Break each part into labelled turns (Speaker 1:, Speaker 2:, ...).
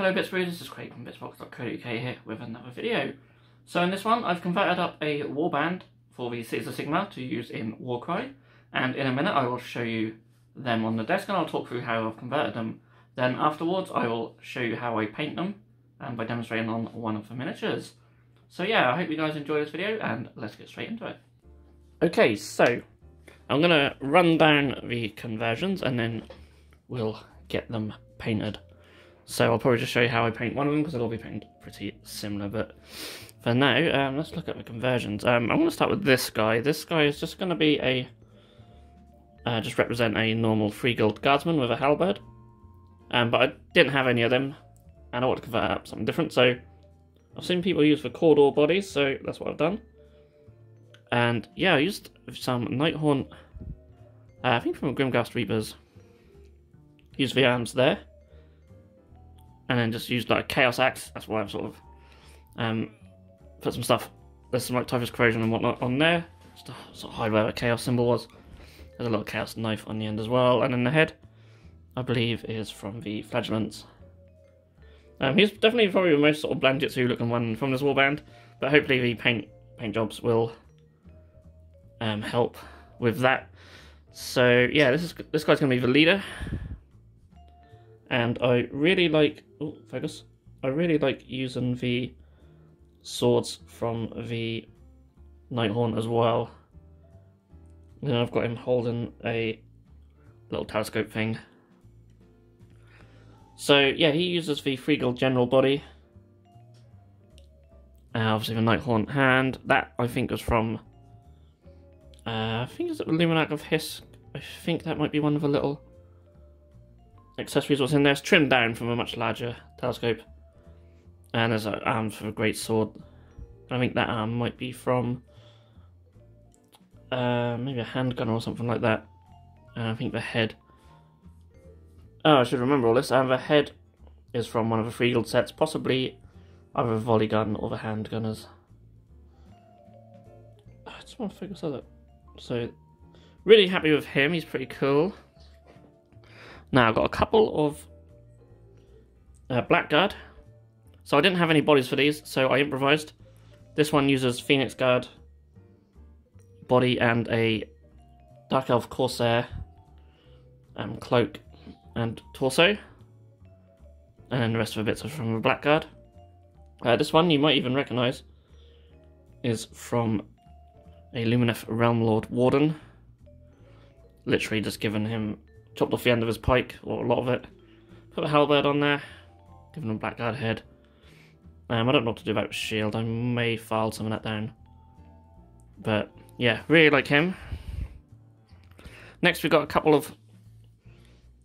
Speaker 1: Hello Bitsbrew, this is Craig from bitzbox.co.uk here with another video. So in this one I've converted up a warband for the Cities of Sigmar to use in Warcry and in a minute I will show you them on the desk and I'll talk through how I've converted them. Then afterwards I will show you how I paint them and by demonstrating on one of the miniatures. So yeah, I hope you guys enjoy this video and let's get straight into it. Okay, so I'm going to run down the conversions and then we'll get them painted. So I'll probably just show you how I paint one of them because it'll all be painted pretty similar. But for now, um, let's look at the conversions. Um, I'm going to start with this guy. This guy is just going to be a uh, just represent a normal free guild guardsman with a halberd. Um, but I didn't have any of them, and I want to convert up something different. So I've seen people use the Cawdor bodies, so that's what I've done. And yeah, I used some Nighthaunt, uh, I think from Grimghast Reapers. Use the arms there. And then just used like Chaos Axe, that's why I've sort of um, put some stuff, there's some like Typhus Corrosion and whatnot on there, just to sort of hide where the Chaos symbol was. There's a little Chaos knife on the end as well, and then the head, I believe, is from the Flagellants. Um, he's definitely probably the most sort of Blanchitsu looking one from this warband, but hopefully the paint paint jobs will um, help with that. So yeah, this is this guy's gonna be the leader, and I really like. Oh, focus! I really like using the swords from the Nighthaunt as well. And I've got him holding a little telescope thing. So yeah, he uses the Free General body. Uh, obviously the Nighthaunt hand. That I think was from uh, I think it's the Luminark of Hysh. I think that might be one of the little accessories what's in there. It's trimmed down from a much larger telescope. And there's an arm for a great sword. I think that arm might be from uh, maybe a handgun or something like that. And I think the head. Oh, I should remember all this. And the head is from one of the Free Guild sets, possibly either a volley gun or the handgunners. I just want to focus on that. So, really happy with him. He's pretty cool. Now, I've got a couple of uh, Blackguard. So I didn't have any bodies for these, so I improvised. This one uses Phoenix Guard body and a Dark Elf Corsair um, cloak and torso. And the rest of the bits are from the Blackguard. Uh, this one you might even recognise is from a Lumineth Realm Lord Warden. Literally just given him, chopped off the end of his pike, or a lot of it. Put a halberd on there, given him Blackguard head. Um, I don't know what to do about shield, I may file some of that down. But, yeah, really like him. Next we've got a couple of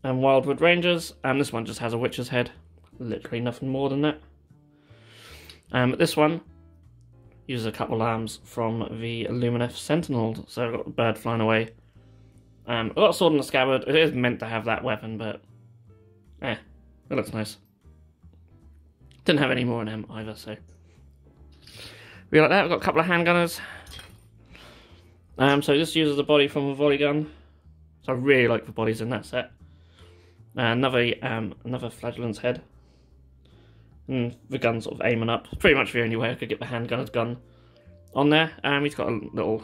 Speaker 1: um, Wildwood Rangers, and this one just has a Witch's head. Literally nothing more than that. Um, this one uses a couple arms from the Lumineth Sentinel, so I've got the bird flying away. Um, I've got a sword in the scabbard. It is meant to have that weapon, but eh, it looks nice. Didn't have any more in him either, so we like that. We've got a couple of handgunners. Um, so this uses the body from a volley gun. So I really like the bodies in that set. Uh, another um, another flagellant's head. And the gun sort of aiming up. Pretty much the only way I could get the handgunner's gun on there. Um, he's got a little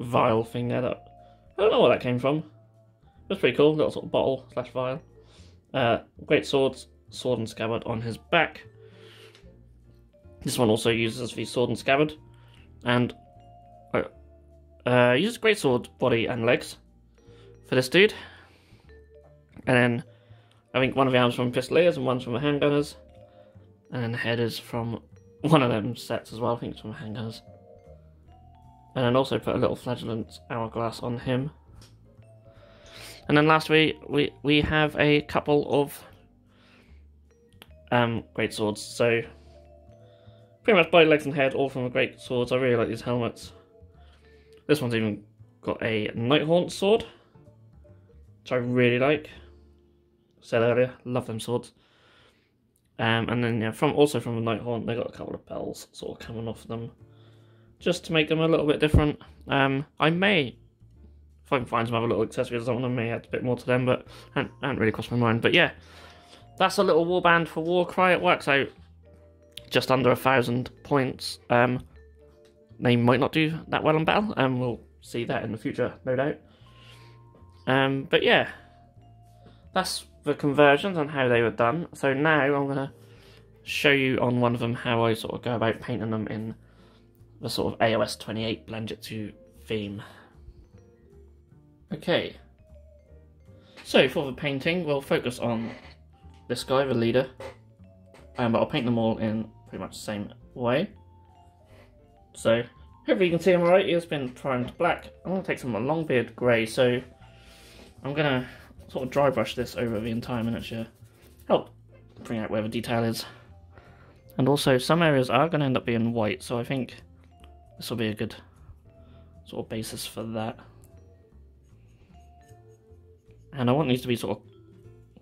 Speaker 1: vial thing there that I don't know where that came from. That's pretty cool. Little sort of bottle slash vial. Uh, great swords, sword and scabbard on his back. This one also uses the sword and scabbard, and uh, uses great sword body and legs for this dude. And then I think one of the arms from Pistoliers and one's from the handgunners. And then the head is from one of them sets as well, I think it's from handgunners. And then also put a little flagellant hourglass on him. And then lastly, we we have a couple of um great swords. So pretty much body, legs, and head all from the great swords. I really like these helmets. This one's even got a Nighthaunt sword, which I really like. Said earlier, love them swords. Um, and then yeah, from also from the Nighthaunt, they got a couple of bells sort of coming off them, just to make them a little bit different. Um, I may, if I can find some other little accessories or something, I may add a bit more to them, but I haven't, really crossed my mind. But yeah, that's a little warband for Warcry. It works out just under a thousand points. Um, they might not do that well in battle, and we'll see that in the future, no doubt. Um, but yeah, that's the conversions and how they were done. So now I'm going to show you on one of them how I sort of go about painting them in the sort of AOS 28 Blanchitsu theme. Okay, so for the painting, we'll focus on this guy, the leader, um, but I'll paint them all in pretty much the same way. So, hopefully you can see him alright, he has been primed black. I'm going to take some long beard grey, so I'm going to sort of dry brush this over the entire miniature, help bring out where the detail is. And also, some areas are going to end up being white, so I think this will be a good sort of basis for that. And I want these to be sort of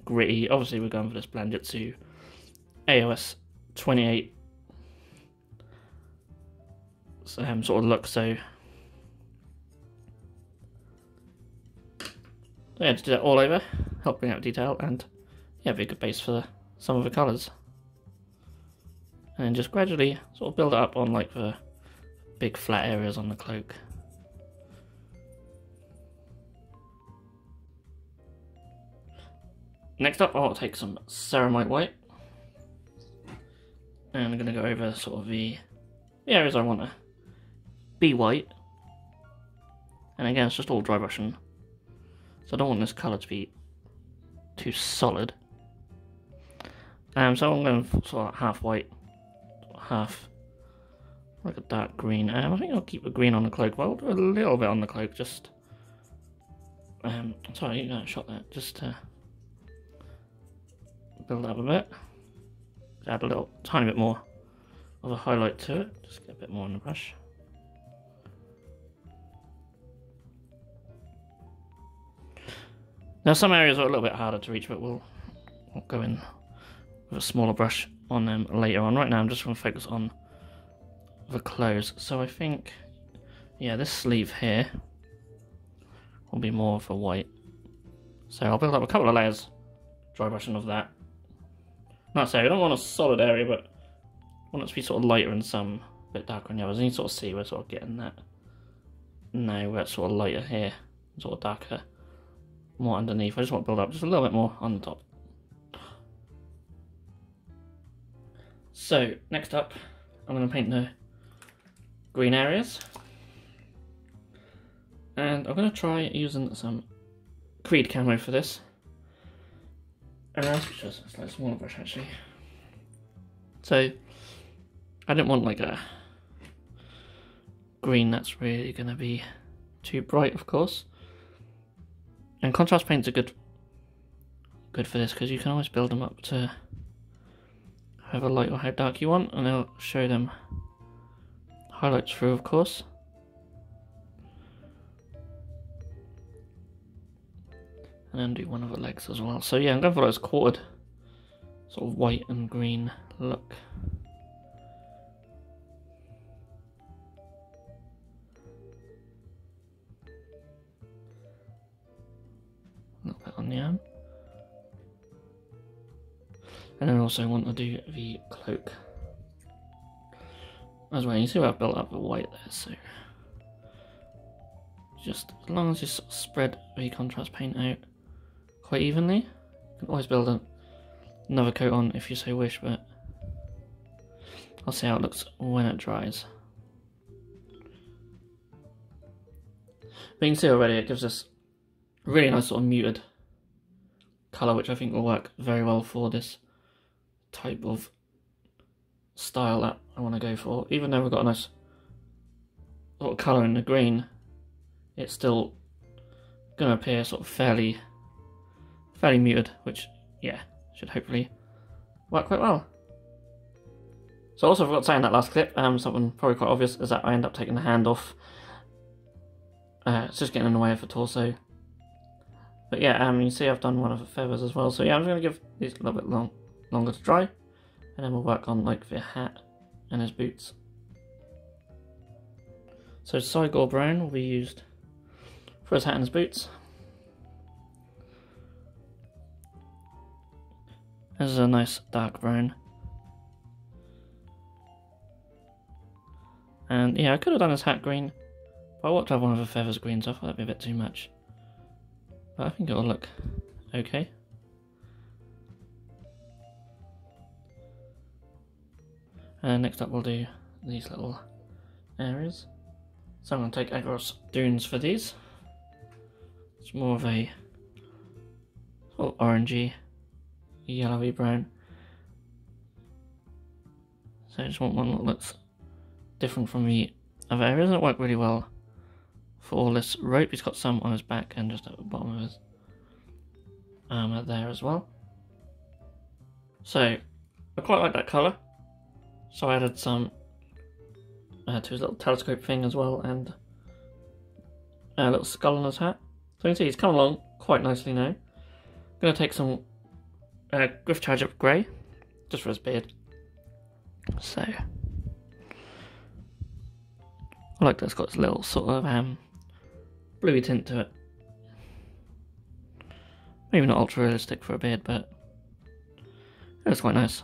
Speaker 1: gritty. Obviously, we're going for this Blanchitsu AOS 28 um, sort of look, so yeah, just do that all over, help bring out detail, and yeah, be a good base for some of the colours. And just gradually sort of build it up on like the big flat areas on the cloak. Next up, I'll take some ceramite white. And I'm going to go over sort of the, the areas I want to be white. And again, it's just all dry brushing so I don't want this colour to be too solid. Um, so I'm going to sort of half white, half like a dark green. Um, I think I'll keep the green on the cloak, but I'll do a little bit on the cloak, just... Um, sorry, you got shot that, just to build up a bit. Add a little, tiny bit more of a highlight to it, just get a bit more on the brush. Now some areas are a little bit harder to reach, but we'll, we'll go in with a smaller brush on them later on. Right now I'm just going to focus on the clothes. So I think, yeah, this sleeve here will be more of a white. So I'll build up a couple of layers, dry brushing of that. Not say I don't want a solid area, but I want it to be sort of lighter and some, a bit darker in the others. And you sort of see we're sort of getting that now where it's sort of lighter here, sort of darker more underneath. I just want to build up just a little bit more on the top. So, next up, I'm going to paint the green areas. And I'm going to try using some Creed camo for this. Slightly smaller brush actually. So, I didn't want like a green that's really going to be too bright, of course. And contrast paints are good good for this because you can always build them up to however light or how dark you want and they'll show them highlights through of course. And then do one of the legs as well. So yeah, I'm going for those quartered sort of white and green look. A little bit on the arm. And then also want to do the cloak as well. You see where I've built up the white there, so just as long as you spread the contrast paint out quite evenly, you can always build another coat on if you so wish, but I'll see how it looks when it dries. But you can see already it gives us a really nice sort of muted colour which I think will work very well for this type of style that I want to go for. Even though we've got a nice sort of colour in the green, it's still going to appear sort of fairly, fairly muted, which, yeah, should hopefully work quite well. So also forgot to say in that last clip, um, something probably quite obvious is that I end up taking the hand off. Uh, it's just getting in the way of the torso. But yeah, um, you see I've done one of the feathers as well. So yeah, I'm just going to give these a little bit long, longer to dry. And then we'll work on like the hat and his boots. So Cygor Brown will be used for his hat and his boots. This is a nice dark brown. And yeah, I could have done his hat green, but I want to have one of the feathers green, so I thought that'd be a bit too much. But I think it'll look okay. And next up we'll do these little areas. So I'm going to take Aggaros Dunes for these. It's more of a sort of orangey, yellowy brown. So I just want one that looks different from the other areas. It work really well for all this rope. He's got some on his back and just at the bottom of his armour there as well. So I quite like that colour. So I added some uh, to his little telescope thing as well and a little skull on his hat. So you can see he's come along quite nicely now. I'm going to take some uh, Gryph Charge up Grey just for his beard. So I like that it's got this little sort of um, bluey tint to it. Maybe not ultra realistic for a beard, but it's quite nice.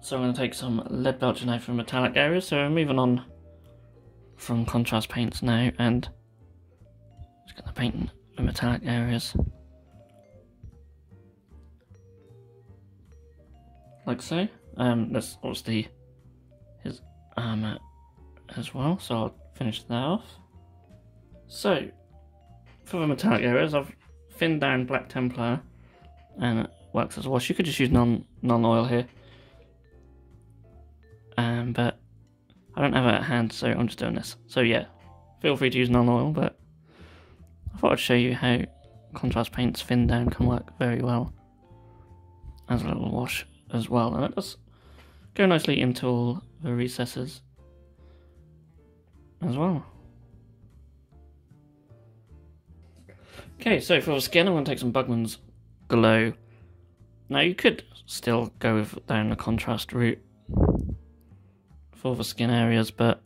Speaker 1: So I'm going to take some Leadbelcher now for metallic areas. So we're moving on from contrast paints now and just to paint the metallic areas. Like so. Um, that's obviously his armour as well, so I'll finish that off. So, for the metallic areas, I've thinned down Black Templar and it works as wash. You could just use Nuln Nuln Oil here, um, but I don't have it at hand, so I'm just doing this. So yeah, feel free to use Nuln Oil, but I thought I'd show you how contrast paints thin down can work very well as a little wash as well, and it does go nicely into all the recesses as well. Okay, so for the skin, I'm going to take some Bugman's Glow. Now, you could still go with, down the contrast route for the skin areas, but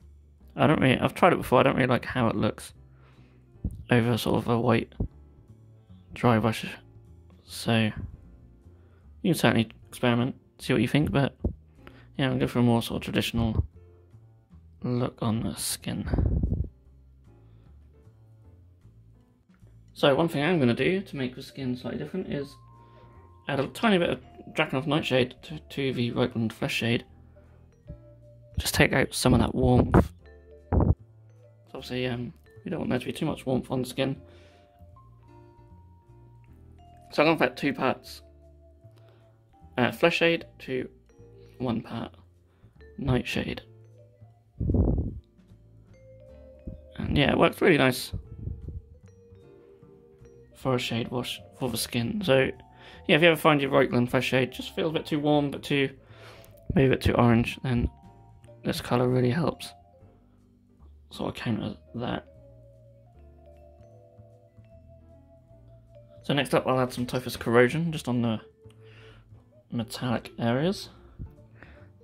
Speaker 1: I don't really, I've tried it before, I don't really like how it looks over sort of a white dry brush. So, you can certainly experiment, see what you think, but yeah, I'll go for a more sort of traditional look on the skin. So one thing I'm going to do to make the skin slightly different is add a tiny bit of Drakenhof Nightshade to, to the Reikland Flesh Shade. Just take out some of that warmth. So obviously, um, we don't want there to be too much warmth on the skin. So I'm going to put two parts uh, Flesh Shade to one part Nightshade. And yeah, it works really nice for a shade wash for the skin. So yeah, if you ever find your Reikland Flesh Shade just feels a bit too warm, but too maybe a bit too orange, then this colour really helps sort of counter that. So next up I'll add some Typhus Corrosion just on the metallic areas.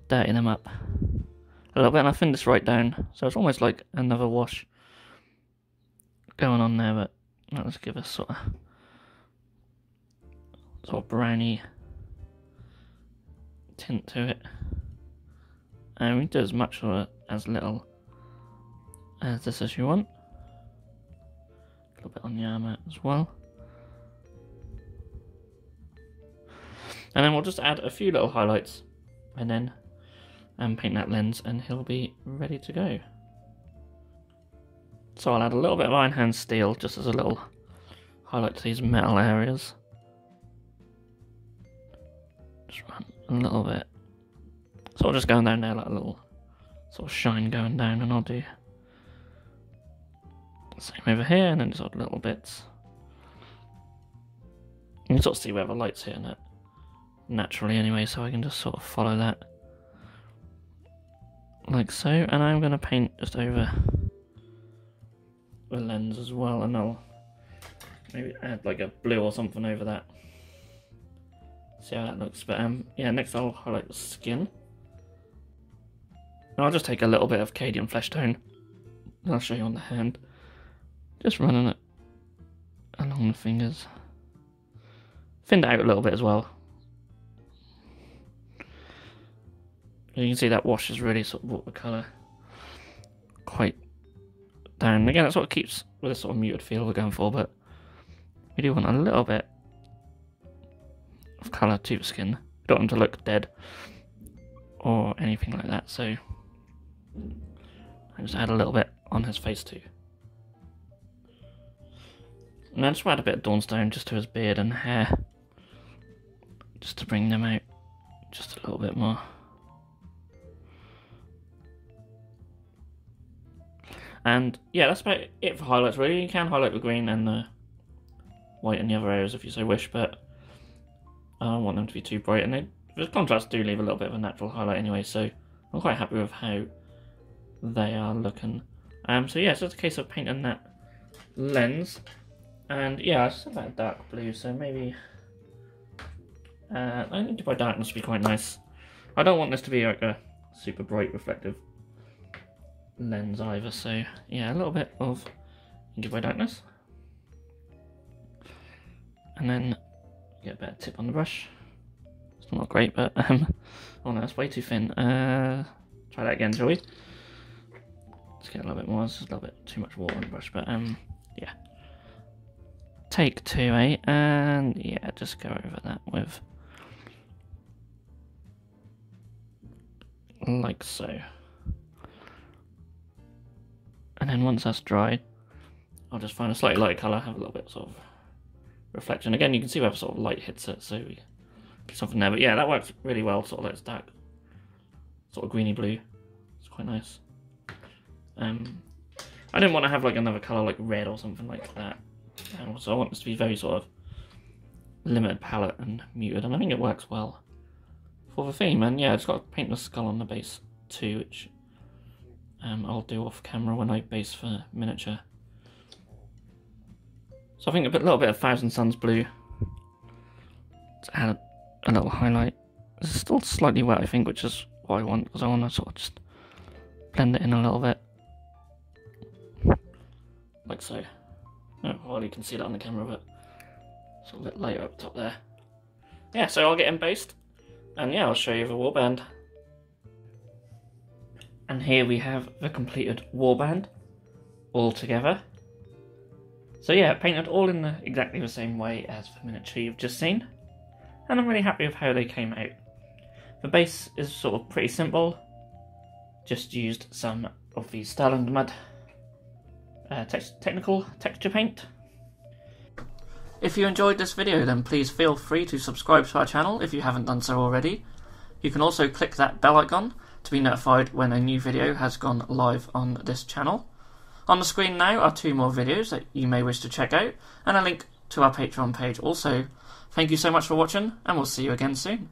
Speaker 1: Dirty them up a little bit and I thinned this right down so it's almost like another wash going on there but let's give a sort of sort of browny tint to it. And we do as much or as little as this as you want. A little bit on the armour as well and then we'll just add a few little highlights and then and paint that lens and he'll be ready to go. So I'll add a little bit of Iron Hand Steel just as a little highlight to these metal areas. Just run a little bit. So I'll just go down there like a little sort of shine going down and I'll do same over here and then just odd little bits. You can sort of see where the light's hitting it naturally anyway so I can just sort of follow that like so, and I'm going to paint just over the lens as well, and I'll maybe add like a blue or something over that. See how that looks, but um, yeah, next I'll highlight the skin. And I'll just take a little bit of Cadian Flesh Tone, I'll show you on the hand. Just running it along the fingers. Thinned out a little bit as well. You can see that wash is really sort of watercolour quite down. Again, that's what keeps with a sort of muted feel we're going for, but we do want a little bit of colour to the skin. We don't want them to look dead or anything like that, so I just add a little bit on his face too. And I just add a bit of Dawnstone just to his beard and hair, just to bring them out just a little bit more. And yeah, that's about it for highlights really. You can highlight the green and the white in the other areas if you so wish, but I don't want them to be too bright. And they, the contrasts do leave a little bit of a natural highlight anyway, so I'm quite happy with how they are looking. Um, so yeah, so it's a case of painting that lens. And yeah, I said that dark blue, so maybe... Uh, I need to buy darkness to be quite nice. I don't want this to be like a super bright reflective lens either, so yeah, a little bit of by Darkness. And then get a better tip on the brush. It's not great, but um, oh no, it's way too thin. Uh, try that again, shall we? Let's get a little bit more. It's a little bit too much water on the brush, but um, yeah. Take two, eh? And yeah, just go over that with like so. And then once that's dried, I'll just find a slightly lighter colour, have a little bit sort of reflection. Again, you can see where sort of light hits it, so we something there. But yeah, that works really well, sort of like dark, sort of greeny blue. It's quite nice. Um, I didn't want to have like another colour like red or something like that. Um, so I want this to be very sort of limited palette and muted, and I think it works well for the theme. And yeah, it's got a paint skull on the base too, which um, I'll do off camera when I base for miniature. So I think a bit, little bit of Thousand Sons blue to add a, a little highlight. It's still slightly wet, I think, which is what I want because I want to sort of just blend it in a little bit, like so. Oh, well, you can see that on the camera, but it's a bit lighter up top there. Yeah, so I'll get him based, and yeah, I'll show you the warband. And here we have the completed warband all together. So yeah, painted all in the, exactly the same way as the miniature you've just seen. And I'm really happy with how they came out. The base is sort of pretty simple. Just used some of the Stirland Mud uh, te technical texture paint. If you enjoyed this video then please feel free to subscribe to our channel if you haven't done so already. You can also click that bell icon to be notified when a new video has gone live on this channel. On the screen now are two more videos that you may wish to check out, and a link to our Patreon page also. Thank you so much for watching, and we'll see you again soon.